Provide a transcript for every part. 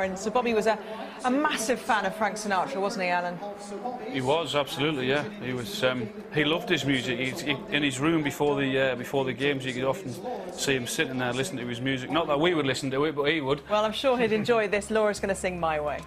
And so Bobby was a, a massive fan of Frank Sinatra, wasn't he, Alan? He was absolutely, yeah. He was. Um, he loved his music. He, he, in his room before the uh, before the games, you could often see him sitting there listening to his music. Not that we would listen to it, but he would. Well, I'm sure he'd enjoy this. Laura's going to sing "My Way."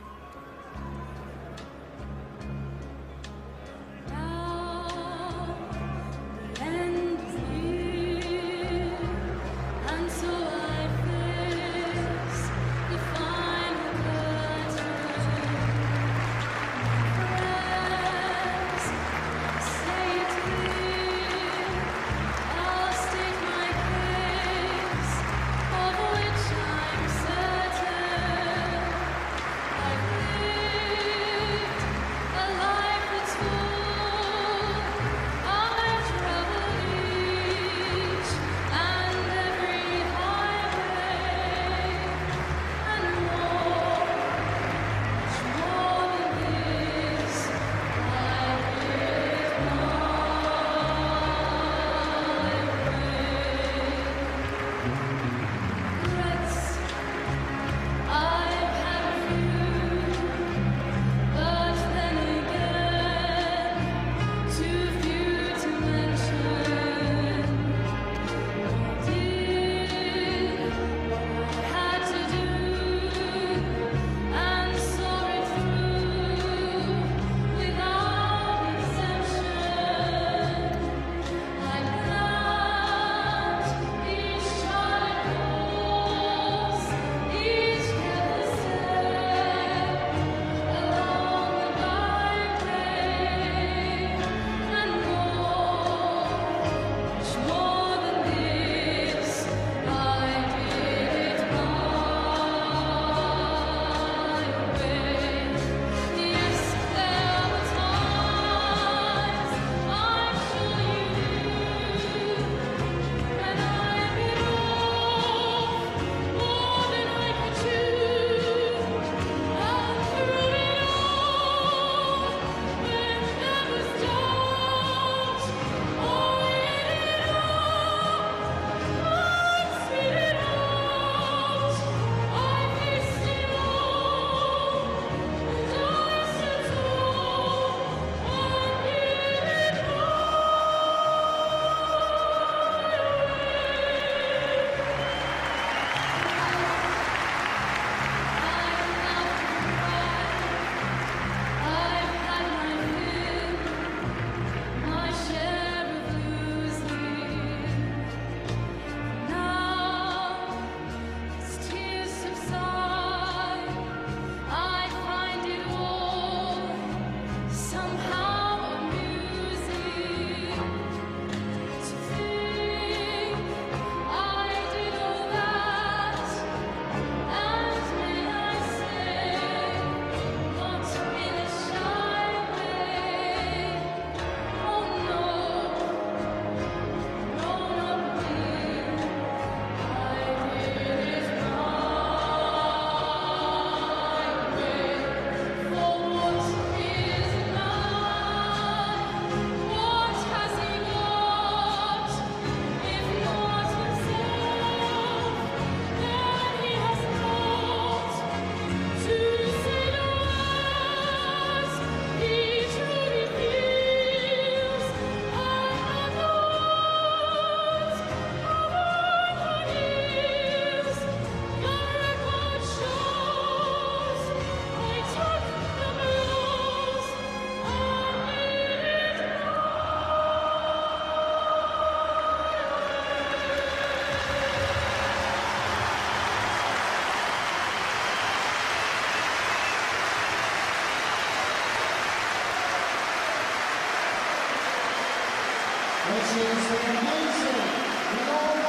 She's amazing.